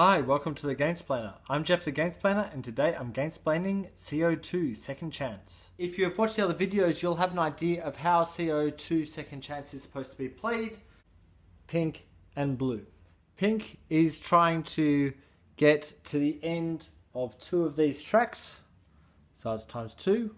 Hi, welcome to the Gamesplainer. I'm Jeff the Gamesplainer, and today I'm gamesplaining CO2 Second Chance. If you have watched the other videos, you'll have an idea of how CO2 Second Chance is supposed to be played. Pink and blue. Pink is trying to get to the end of two of these tracks, so it's times two,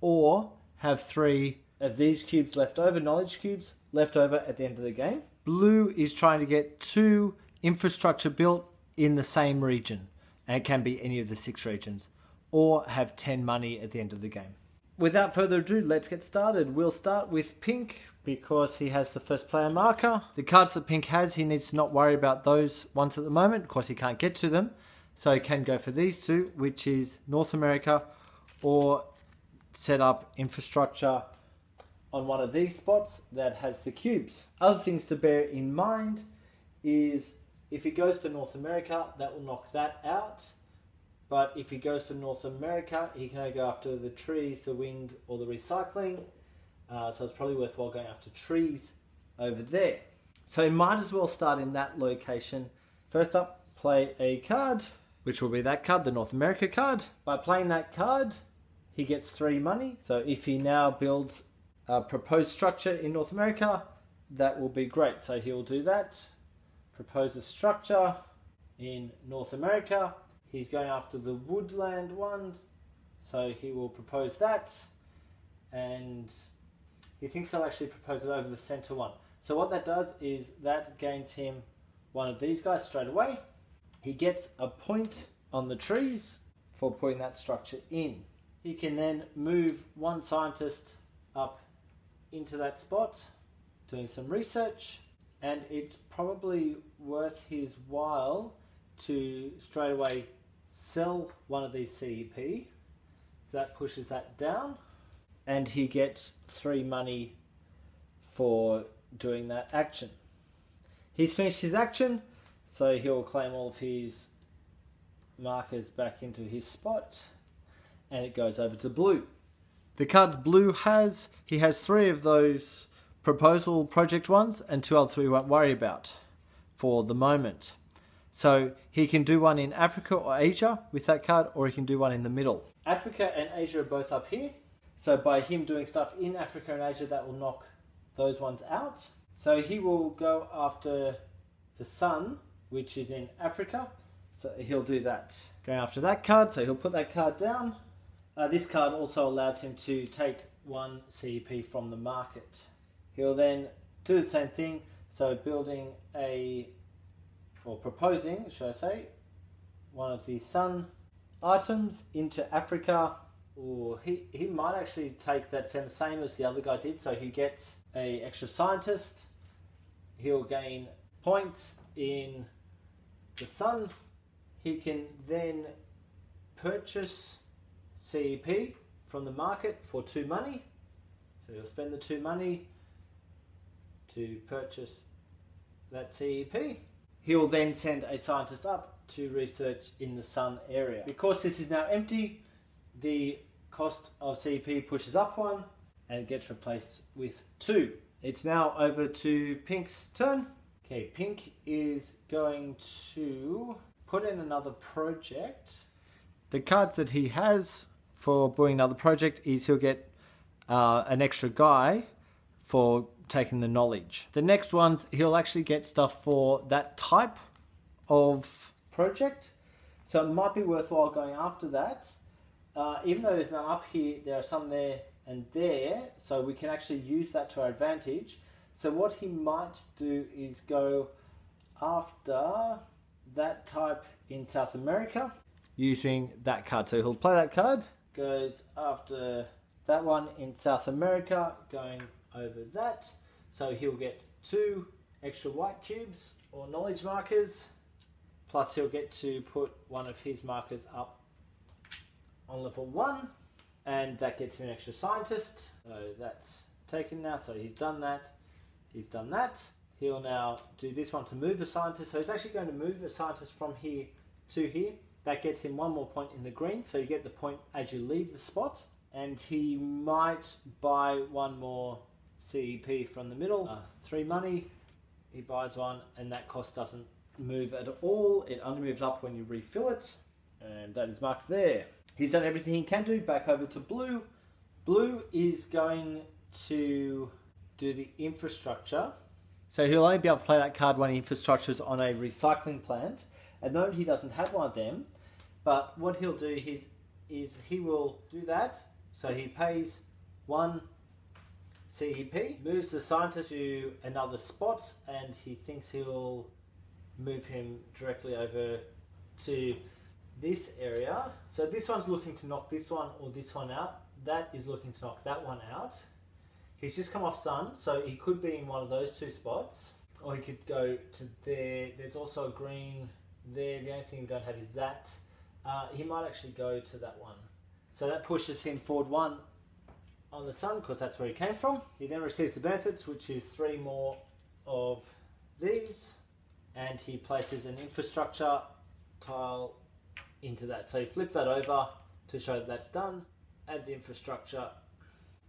or have three of these cubes left over, knowledge cubes, left over at the end of the game. Blue is trying to get two infrastructure built in the same region, and it can be any of the six regions, or have 10 money at the end of the game. Without further ado, let's get started. We'll start with Pink because he has the first player marker. The cards that Pink has, he needs to not worry about those ones at the moment because he can't get to them. So he can go for these two, which is North America or set up infrastructure on one of these spots that has the cubes. Other things to bear in mind is if he goes for North America, that will knock that out. But if he goes for North America, he can only go after the trees, the wind, or the recycling. Uh, so it's probably worthwhile going after trees over there. So he might as well start in that location. First up, play a card, which will be that card, the North America card. By playing that card, he gets three money. So if he now builds a proposed structure in North America, that will be great. So he'll do that. Propose a structure in North America. He's going after the woodland one, so he will propose that. And he thinks he'll actually propose it over the center one. So what that does is that gains him one of these guys straight away. He gets a point on the trees for putting that structure in. He can then move one scientist up into that spot, doing some research, and it's probably worth his while to straight away sell one of these CEP. So that pushes that down, and he gets three money for doing that action. He's finished his action, so he'll claim all of his markers back into his spot, and it goes over to blue. The cards blue has, he has three of those proposal project ones and two others we won't worry about for the moment. So he can do one in Africa or Asia with that card, or he can do one in the middle. Africa and Asia are both up here. So by him doing stuff in Africa and Asia, that will knock those ones out. So he will go after the sun, which is in Africa. So he'll do that. Going after that card, so he'll put that card down. Uh, this card also allows him to take one CEP from the market. He'll then do the same thing, so building a, or proposing, should I say, one of the sun items into Africa. Or he, he might actually take that same, same as the other guy did, so he gets a extra scientist. He'll gain points in the sun. He can then purchase CEP from the market for two money. So he'll spend the two money to purchase that CEP. He will then send a scientist up to research in the sun area. Because this is now empty, the cost of CEP pushes up one and it gets replaced with two. It's now over to Pink's turn. Okay, Pink is going to put in another project. The cards that he has for building another project is he'll get uh, an extra guy for taking the knowledge. The next ones, he'll actually get stuff for that type of project. So it might be worthwhile going after that. Uh, even though there's none up here, there are some there and there. So we can actually use that to our advantage. So what he might do is go after that type in South America using that card. So he'll play that card goes after that one in South America, going over that. So he'll get two extra white cubes or knowledge markers, plus he'll get to put one of his markers up on level one, and that gets him an extra scientist. So that's taken now, so he's done that, he's done that. He'll now do this one to move a scientist. So he's actually going to move a scientist from here to here. That gets him one more point in the green, so you get the point as you leave the spot. And he might buy one more CEP from the middle. Uh, three money, he buys one, and that cost doesn't move at all. It only moves up when you refill it. And that is marked there. He's done everything he can do. Back over to blue. Blue is going to do the infrastructure. So he'll only be able to play that card when infrastructure is on a recycling plant. At the he doesn't have one of them. But what he'll do is, is he will do that. So he pays one CEP, moves the scientist to another spot, and he thinks he'll move him directly over to this area. So this one's looking to knock this one or this one out. That is looking to knock that one out. He's just come off sun, so he could be in one of those two spots. Or he could go to there. There's also a green there. The only thing we don't have is that. Uh, he might actually go to that one. So that pushes him forward one on the sun because that's where he came from. He then receives the benefits, which is three more of these. And he places an infrastructure tile into that. So you flip that over to show that that's done, add the infrastructure,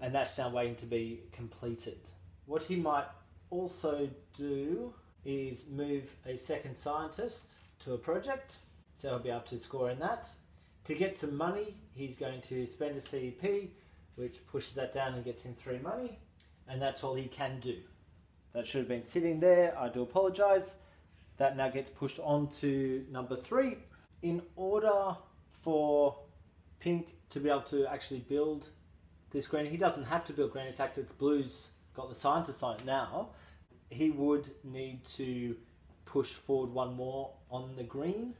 and that's now waiting to be completed. What he might also do is move a second scientist to a project, so he'll be able to score in that. To get some money, he's going to spend a CEP, which pushes that down and gets him three money, and that's all he can do. That should have been sitting there, I do apologise. That now gets pushed on to number three, in order for Pink to be able to actually build this green, he doesn't have to build green. In fact, it's Blue's got the scientist on it now. He would need to push forward one more on the green.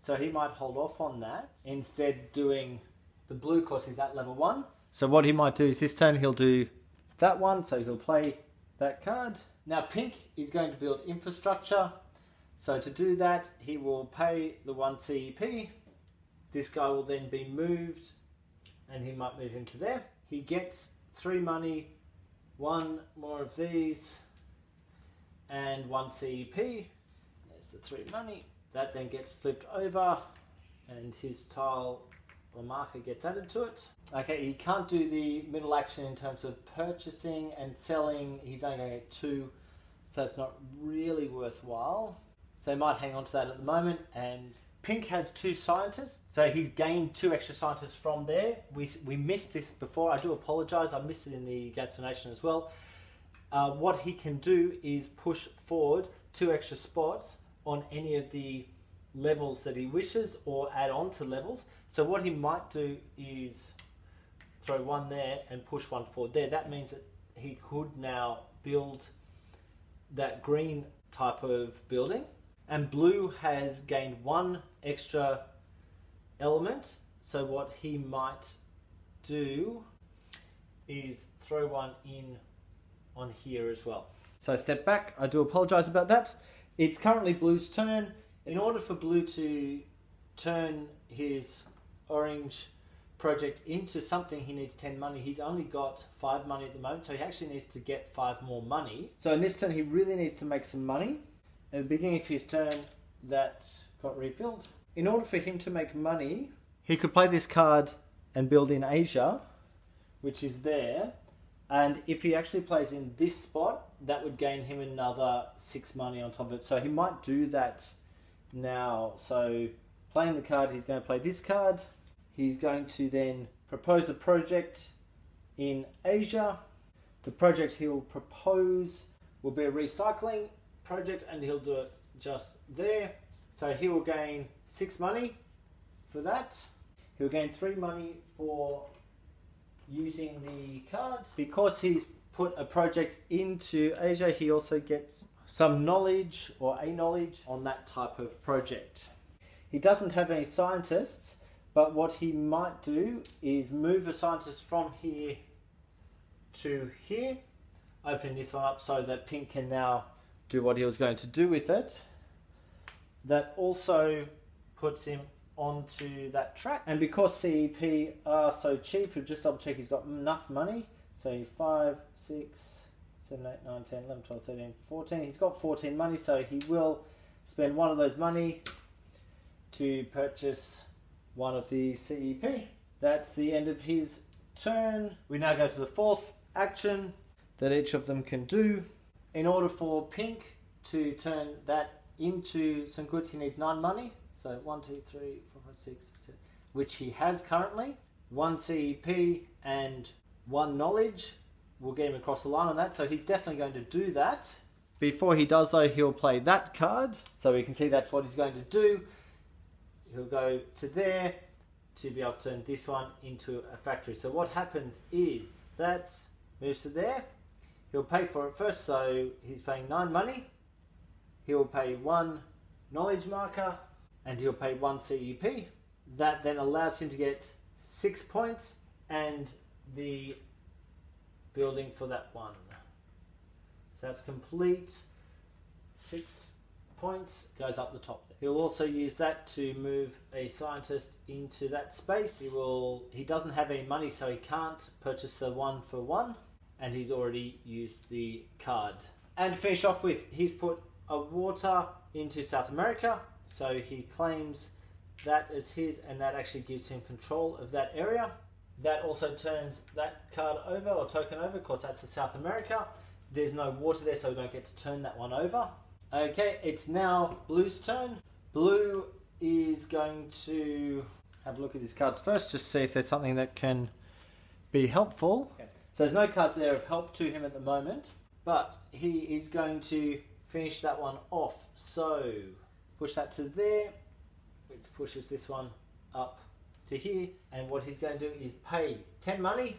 So he might hold off on that. Instead, doing the blue course is at level one. So what he might do is this turn he'll do that one. So he'll play that card. Now Pink is going to build infrastructure. So to do that, he will pay the one CEP. This guy will then be moved and he might move him to there. He gets three money, one more of these, and one CEP. There's the three money. That then gets flipped over and his tile marker gets added to it. Okay, he can't do the middle action in terms of purchasing and selling. He's only going to get two, so it's not really worthwhile. So he might hang on to that at the moment. And Pink has two scientists, so he's gained two extra scientists from there. We, we missed this before. I do apologise. I missed it in the explanation as well. Uh, what he can do is push forward two extra spots on any of the levels that he wishes or add on to levels. So what he might do is throw one there and push one forward there. That means that he could now build that green type of building and blue has gained one extra element. So what he might do is throw one in on here as well. So step back, I do apologize about that. It's currently blue's turn. In order for blue to turn his orange project into something he needs 10 money he's only got 5 money at the moment so he actually needs to get 5 more money so in this turn he really needs to make some money at the beginning of his turn that got refilled. In order for him to make money, he could play this card and build in Asia, which is there. And if he actually plays in this spot, that would gain him another six money on top of it. So he might do that now. So playing the card, he's going to play this card. He's going to then propose a project in Asia. The project he will propose will be a recycling project and he'll do it just there. So he will gain six money for that. He'll gain three money for using the card. Because he's put a project into Asia, he also gets some knowledge or a knowledge on that type of project. He doesn't have any scientists, but what he might do is move a scientist from here to here, opening this one up so that Pink can now do what he was going to do with it. That also puts him onto that track. And because CEP are so cheap, we've just double check he's got enough money. So 5, 6, 7, 8, 9, 10, 11, 12, 13, 14. He's got 14 money, so he will spend one of those money to purchase one of the CEP. That's the end of his turn. We now go to the fourth action that each of them can do in order for pink to turn that into some goods, he needs nine money. So one, two, three, four, five, six, seven, which he has currently. One CEP and one knowledge will get him across the line on that. So he's definitely going to do that. Before he does though, he'll play that card. So we can see that's what he's going to do. He'll go to there to be able to turn this one into a factory. So what happens is that moves to there. He'll pay for it first, so he's paying nine money. He'll pay one knowledge marker and he'll pay one CEP. That then allows him to get six points and the building for that one. So that's complete. Six points goes up the top there. He'll also use that to move a scientist into that space. He will he doesn't have any money so he can't purchase the one for one and he's already used the card. And finish off with he's put a water into South America so he claims that is his and that actually gives him control of that area. That also turns that card over or token over Of course, that's the South America. There's no water there so we don't get to turn that one over. Okay, it's now Blue's turn. Blue is going to have a look at these cards first, just see if there's something that can be helpful. Okay. So there's no cards there of help to him at the moment, but he is going to finish that one off. So push that to there, which pushes this one up to here, and what he's going to do is pay 10 money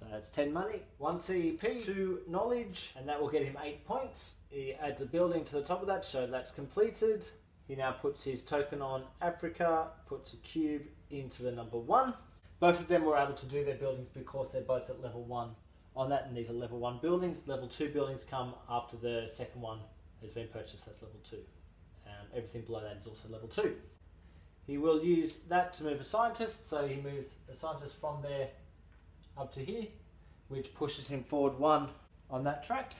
so that's 10 money, 1 CEP, 2 knowledge, and that will get him 8 points. He adds a building to the top of that, so that's completed. He now puts his token on Africa, puts a cube into the number 1. Both of them were able to do their buildings because they're both at level 1 on that, and these are level 1 buildings. Level 2 buildings come after the second one has been purchased, that's level 2. Um, everything below that is also level 2. He will use that to move a scientist, so he moves a scientist from there up to here, which pushes him forward one on that track.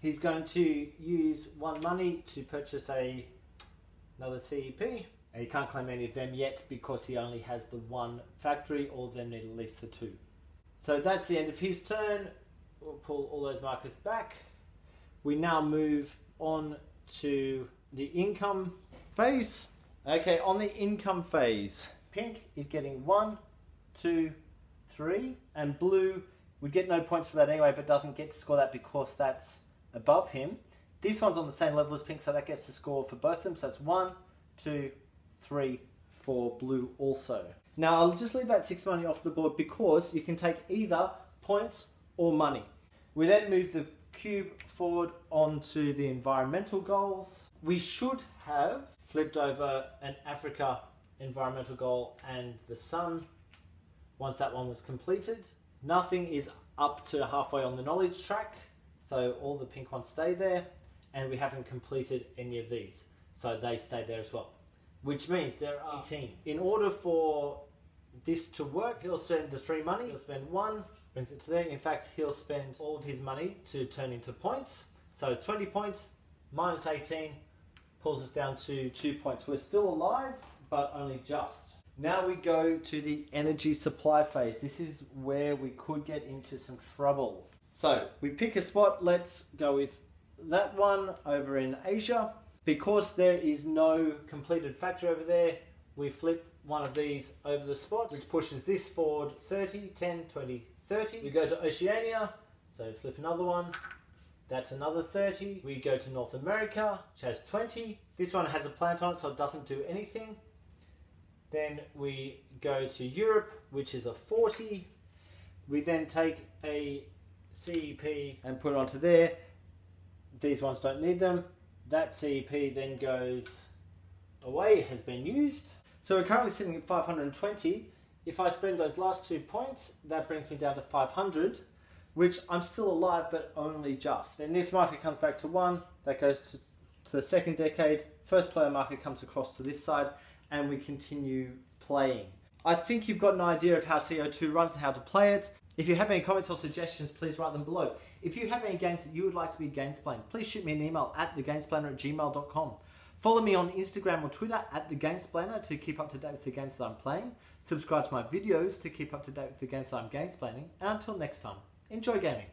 He's going to use one money to purchase a another CEP. And he can't claim any of them yet because he only has the one factory. All of them need at least the two. So that's the end of his turn. We'll pull all those markers back. We now move on to the income phase. Okay, on the income phase, pink is getting one, two, three, and blue would get no points for that anyway, but doesn't get to score that because that's above him. This one's on the same level as pink, so that gets to score for both of them. So it's one, two, three, for blue also. Now I'll just leave that six money off the board because you can take either points or money. We then move the cube forward onto the environmental goals. We should have flipped over an Africa environmental goal and the sun once that one was completed. Nothing is up to halfway on the knowledge track, so all the pink ones stay there, and we haven't completed any of these, so they stay there as well. Which means there are 18. In order for this to work, he'll spend the three money, he'll spend one, brings it to there. In fact, he'll spend all of his money to turn into points. So 20 points minus 18 pulls us down to two points. We're still alive, but only just. Now we go to the energy supply phase. This is where we could get into some trouble. So we pick a spot. Let's go with that one over in Asia. Because there is no completed factory over there, we flip one of these over the spot, which pushes this forward 30, 10, 20, 30. We go to Oceania, so flip another one. That's another 30. We go to North America, which has 20. This one has a plant on it, so it doesn't do anything. Then we go to Europe, which is a 40. We then take a CEP and put it onto there. These ones don't need them. That CEP then goes away, has been used. So we're currently sitting at 520. If I spend those last two points, that brings me down to 500, which I'm still alive, but only just. Then this marker comes back to one, that goes to, to the second decade. First player marker comes across to this side, and we continue playing. I think you've got an idea of how CO2 runs and how to play it. If you have any comments or suggestions, please write them below. If you have any games that you would like to be gamesplained, please shoot me an email at thegamesplainer at gmail.com. Follow me on Instagram or Twitter at thegamesplainer to keep up to date with the games that I'm playing. Subscribe to my videos to keep up to date with the games that I'm gamesplaining. And until next time, enjoy gaming.